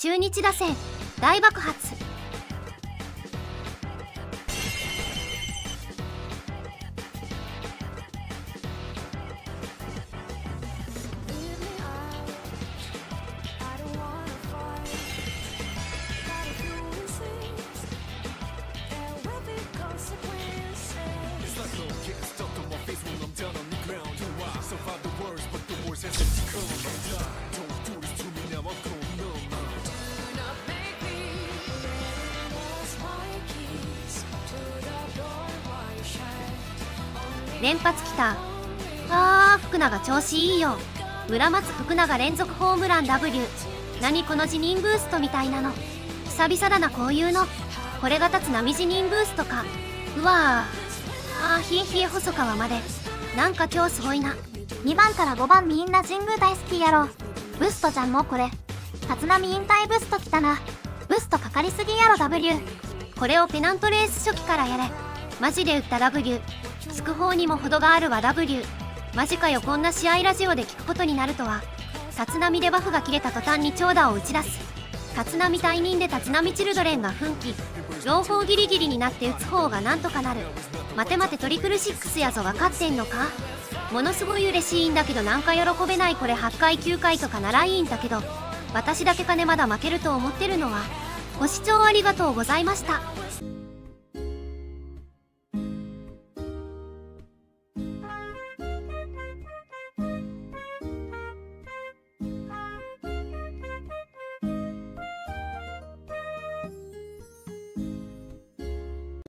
中日打線大爆発。連発きた。あー福永調子いいよ。村松福永連続ホームラン W 何この辞任ブーストみたいなの。久々だなこういうの。これが立つ波辞任ブーストか。うわー。あー冷え冷え細川まで。なんか今日すごいな。2番から5番みんな神宮大好きやろ。ブストじゃんもうこれ。立浪引退ブストきたな。ブストかかりすぎやろ W これをペナントレース初期からやれ。マジで打った W つく方にも程があるわ W マジかよこんな試合ラジオで聞くことになるとは。立浪でバフが切れた途端に長打を打ち出す。立浪退任で立浪チルドレンが奮起。朗報ギリギリになって打つ方がなんとかなる。待て待てトリプルシックスやぞ分かってんのか？ものすごい嬉しいんだけどなんか喜べないこれ8回9回とかならいいんだけど。私だけ金まだ負けると思ってるのはご視聴ありがとうございました。